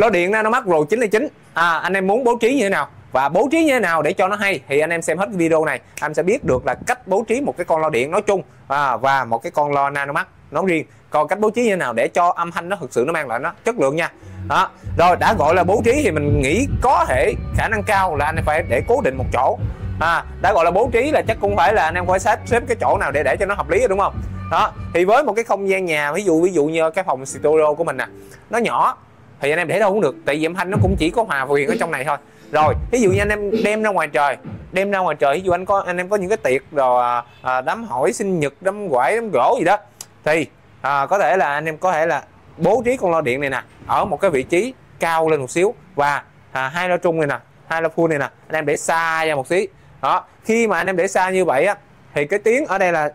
Lô điện Nanomax Pro 909 à, anh em muốn bố trí như thế nào? Và bố trí như thế nào để cho nó hay? Thì anh em xem hết cái video này anh sẽ biết được là cách bố trí một cái con lo điện nói chung à, và một cái con lo Nanomax nói riêng. Còn cách bố trí như thế nào để cho âm thanh nó thực sự nó mang lại nó chất lượng nha. Đó rồi đã gọi là bố trí thì mình nghĩ có thể khả năng cao là anh em phải để cố định một chỗ. À, đã gọi là bố trí là chắc cũng phải là anh em phải sắp xếp cái chỗ nào để để cho nó hợp lý đúng không? Đó thì với một cái không gian nhà ví dụ ví dụ như cái phòng studio của mình nè nó nhỏ thì anh em để đâu cũng được tại vì âm thanh nó cũng chỉ có hòa quyền ở trong này thôi. Rồi ví dụ như anh em đem ra ngoài trời đem ra ngoài trời ví dụ anh có anh em có những cái tiệc rồi à, à, đám hỏi sinh nhật đám quải đám gỗ gì đó thì à, có thể là anh em có thể là bố trí con lo điện này nè ở một cái vị trí cao lên một xíu và à, hai lo trung này nè hai lo full này nè anh em để xa ra một xí. Đó khi mà anh em để xa như vậy á thì cái tiếng ở đây là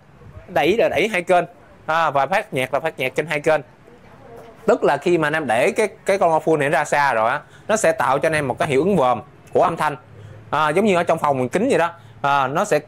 đẩy là đẩy hai kênh à, và phát nhạc là phát nhạc trên hai kênh tức là khi mà anh em để cái cái con full này ra xa rồi á nó sẽ tạo cho anh em một cái hiệu ứng vòm của âm thanh. À, giống như ở trong phòng mình kính vậy đó. À, nó sẽ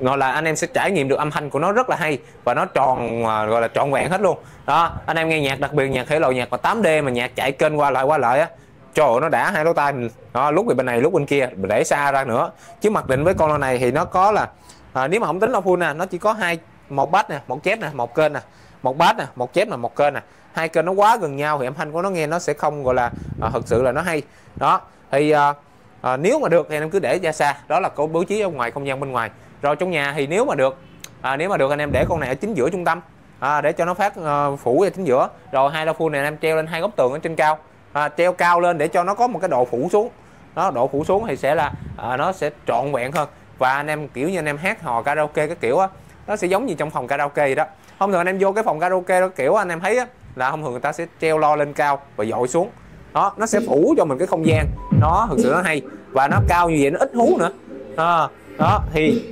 gọi là anh em sẽ trải nghiệm được âm thanh của nó rất là hay và nó tròn à, gọi là trọn vẹn hết luôn. Đó anh em nghe nhạc đặc biệt nhạc thể loại nhạc mà 8D mà nhạc chạy kênh qua lại qua lại á trời ơi, nó đã hai lỗ tai mình. Đó, lúc về bên này lúc bên kia mình để xa ra nữa. Chứ mặc định với con lo này thì nó có là à, nếu mà không tính loa full nè nó chỉ có hai một bass nè một chép nè một kênh nè một bass nè một chép nè một kênh nè. Hai kênh nó quá gần nhau thì âm thanh của nó nghe nó sẽ không gọi là à, thật sự là nó hay. Đó thì à, à, nếu mà được thì anh em cứ để ra xa. Đó là câu bố trí ở ngoài không gian bên ngoài. Rồi trong nhà thì nếu mà được à, nếu mà được anh em để con này ở chính giữa trung tâm. À, để cho nó phát uh, phủ ra chính giữa. Rồi hai lo full này anh em treo lên hai góc tường ở trên cao. À, treo cao lên để cho nó có một cái độ phủ xuống. Đó độ phủ xuống thì sẽ là à, nó sẽ trọn vẹn hơn. Và anh em kiểu như anh em hát hò karaoke cái kiểu á nó sẽ giống như trong phòng karaoke vậy đó không thường anh em vô cái phòng karaoke đó kiểu anh em thấy á, là thông thường người ta sẽ treo lo lên cao và dội xuống. Đó nó sẽ phủ cho mình cái không gian. Nó thực sự nó hay. Và nó cao như vậy nó ít hú nữa. À, đó thì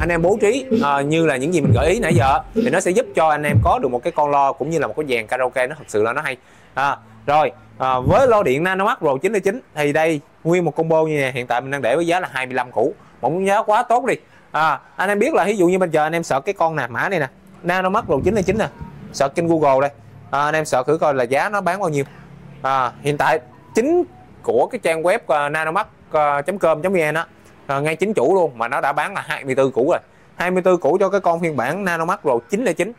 anh em bố trí à, như là những gì mình gợi ý nãy giờ thì nó sẽ giúp cho anh em có được một cái con lo cũng như là một cái dàn karaoke nó thực sự là nó hay. À, rồi à, với lo điện Nanomax Pro 99 thì đây nguyên một combo như này hiện tại mình đang để với giá là 25 củ. Một giá quá tốt đi. À, anh em biết là ví dụ như bây giờ anh em sợ cái con nè mã này nè Nanomax Pro 99 nè. Sợ trên Google đây. À, anh em sợ thử coi là giá nó bán bao nhiêu. À, hiện tại chính của cái trang web à, uh, nanomax.com.vn à, á uh, ngay chính chủ luôn mà nó đã bán là 24 củ rồi. 24 củ cho cái con phiên bản Nanomax Pro 909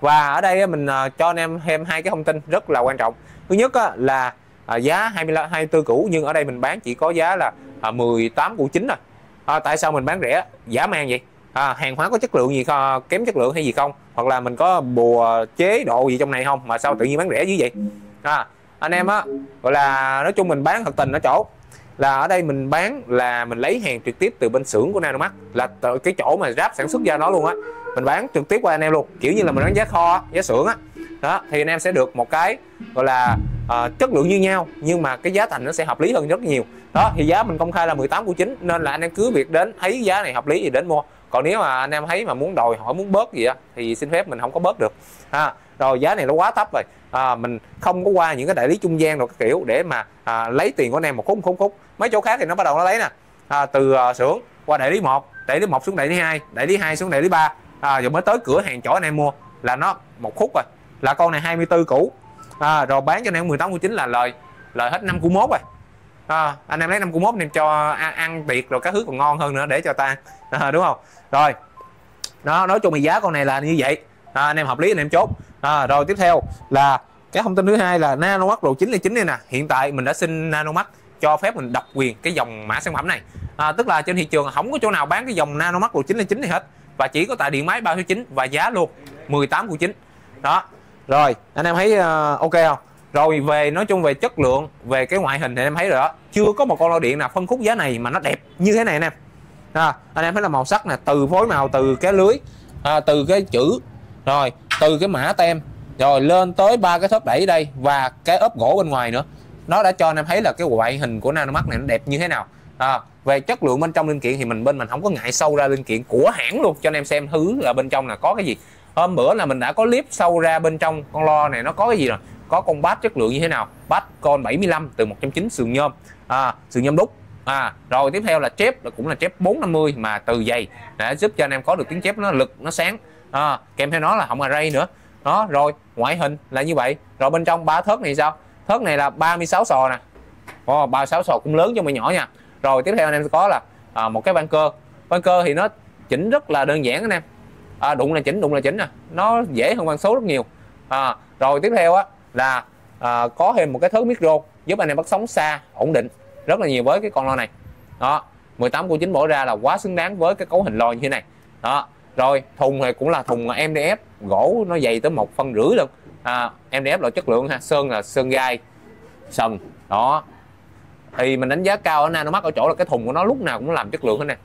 và ở đây mình uh, cho anh em thêm hai cái thông tin rất là quan trọng. Thứ nhất á, là uh, giá 25, 24 củ nhưng ở đây mình bán chỉ có giá là uh, 18 củ chính rồi à, tại sao mình bán rẻ? Giả mang vậy à, hàng hóa có chất lượng gì không, kém chất lượng hay gì không? Hoặc là mình có bùa chế độ gì trong này không? Mà sao tự nhiên bán rẻ như vậy? À, anh em á gọi là nói chung mình bán thật tình ở chỗ là ở đây mình bán là mình lấy hàng trực tiếp từ bên xưởng của Nanomax là từ cái chỗ mà ráp sản xuất ra nó luôn á. Mình bán trực tiếp qua anh em luôn kiểu như là mình bán giá kho giá xưởng á. Đó thì anh em sẽ được một cái gọi là uh, chất lượng như nhau nhưng mà cái giá thành nó sẽ hợp lý hơn rất nhiều. Đó thì giá mình công khai là 18 của chính nên là anh em cứ việc đến thấy giá này hợp lý thì đến mua còn nếu mà anh em thấy mà muốn đòi hỏi muốn bớt gì á thì xin phép mình không có bớt được. Ha rồi giá này nó quá thấp rồi. À, mình không có qua những cái đại lý trung gian rồi các kiểu để mà à, lấy tiền của anh em một khúc khúc khúc. Mấy chỗ khác thì nó bắt đầu nó lấy nè. À, từ à, xưởng qua đại lý một đại lý một xuống đại lý hai đại lý hai xuống đại lý ba. À, rồi mới tới cửa hàng chỗ anh em mua là nó một khúc rồi. Là con này 24 củ. À, rồi bán cho anh em 18 của chính là lời lời hết năm củ mốt rồi à, anh em lấy năm củ mốt anh em cho ăn, ăn tiệc rồi các thứ còn ngon hơn nữa để cho ta. À, đúng không? Rồi. Đó nói chung thì giá con này là như vậy. À, anh em hợp lý anh em chốt. À, rồi tiếp theo là cái thông tin thứ hai là nanomax độ 909 này nè. Hiện tại mình đã xin nanomax cho phép mình độc quyền cái dòng mã sản phẩm này. À, tức là trên thị trường không có chỗ nào bán cái dòng nanomax độ 909 này hết. Và chỉ có tại điện máy 3 số 9 và giá luôn 18 của 9 đó. Rồi anh em thấy uh, ok không? Rồi về nói chung về chất lượng về cái ngoại hình thì em thấy rồi đó chưa có một con loa điện nào phân khúc giá này mà nó đẹp như thế này anh em à, anh em thấy là màu sắc nè từ phối màu từ cái lưới à, từ cái chữ rồi từ cái mã tem rồi lên tới ba cái thớp đẩy đây và cái ốp gỗ bên ngoài nữa. Nó đã cho anh em thấy là cái ngoại hình của nanomax này nó đẹp như thế nào. À, về chất lượng bên trong linh kiện thì mình bên mình không có ngại sâu ra linh kiện của hãng luôn cho anh em xem thứ là bên trong là có cái gì. Hôm bữa là mình đã có clip sâu ra bên trong con lo này nó có cái gì rồi có con bát chất lượng như thế nào? Bát con 75 từ 190 sườn nhôm. À, sườn nhôm đúc. À rồi tiếp theo là chép là cũng là chép 450 mà từ dày. Để giúp cho anh em có được tiếng chép nó lực nó sáng. À, kèm theo nó là họng array nữa. Đó rồi ngoại hình là như vậy. Rồi bên trong ba thớt này sao? Thớt này là 36 sò nè. Oh, 36 sò cũng lớn cho mày nhỏ nha. Rồi tiếp theo anh em sẽ có là à, một cái ban cơ. Ban cơ thì nó chỉnh rất là đơn giản anh em. À, đụng là chỉnh đụng là chỉnh nè. Nó dễ hơn ban số rất nhiều. À, rồi tiếp theo á là à, có thêm một cái thớt micro giúp anh em bắt sóng xa ổn định rất là nhiều với cái con lo này. Đó 18 của chính bỏ ra là quá xứng đáng với cái cấu hình lo như thế này. Đó rồi thùng này cũng là thùng MDF gỗ nó dày tới một phân rưỡi luôn. À, MDF là chất lượng ha sơn là sơn gai sần đó. Thì mình đánh giá cao ở Nanomax ở chỗ là cái thùng của nó lúc nào cũng làm chất lượng hết nè.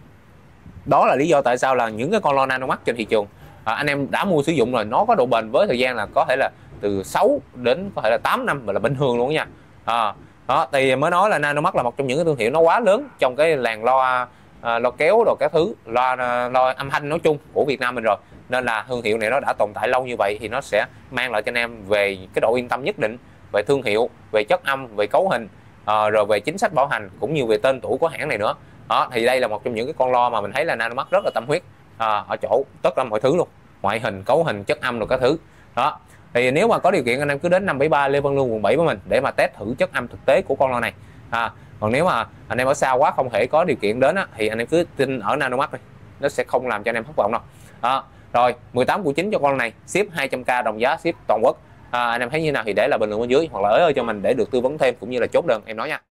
Đó là lý do tại sao là những cái con lo Nanomax trên thị trường à, anh em đã mua sử dụng rồi nó có độ bền với thời gian là có thể là từ 6 đến có thể là 8 năm mà là bình thường luôn nha. À, đó thì mới nói là Nanomax là một trong những cái thương hiệu nó quá lớn trong cái làng loa à, lo kéo đồ các thứ loa à, loa âm thanh nói chung của Việt Nam mình rồi. Nên là thương hiệu này nó đã tồn tại lâu như vậy thì nó sẽ mang lại cho anh em về cái độ yên tâm nhất định về thương hiệu về chất âm về cấu hình à, rồi về chính sách bảo hành cũng như về tên tuổi của hãng này nữa. Đó thì đây là một trong những cái con lo mà mình thấy là Nanomax rất là tâm huyết à, ở chỗ tất cả mọi thứ luôn. Ngoại hình cấu hình chất âm rồi các thứ. Đó thì nếu mà có điều kiện anh em cứ đến 573 Lê Văn Lương quận 7 với mình để mà test thử chất âm thực tế của con loa này. À, còn nếu mà anh em ở xa quá không thể có điều kiện đến á, thì anh em cứ tin ở Nanomax đi. Nó sẽ không làm cho anh em thất vọng đâu. À, rồi 18 của chính cho con này ship 200k đồng giá ship toàn quốc. À, anh em thấy như nào thì để là bình luận bên dưới hoặc là ới ơi cho mình để được tư vấn thêm cũng như là chốt đơn em nói nha.